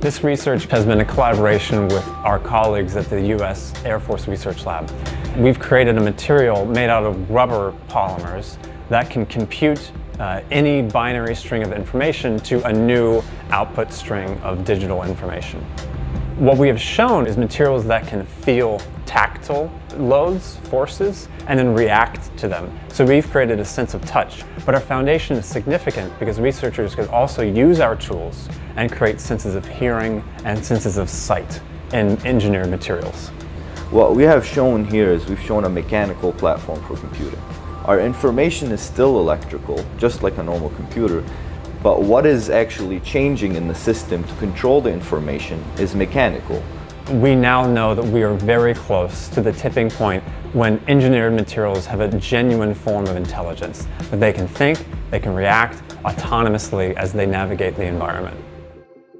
This research has been a collaboration with our colleagues at the U.S. Air Force Research Lab. We've created a material made out of rubber polymers that can compute uh, any binary string of information to a new output string of digital information. What we have shown is materials that can feel tactile loads, forces, and then react to them. So we've created a sense of touch. But our foundation is significant because researchers can also use our tools and create senses of hearing and senses of sight in engineered materials. What we have shown here is we've shown a mechanical platform for computing. Our information is still electrical, just like a normal computer, but what is actually changing in the system to control the information is mechanical. We now know that we are very close to the tipping point when engineered materials have a genuine form of intelligence, that they can think, they can react autonomously as they navigate the environment.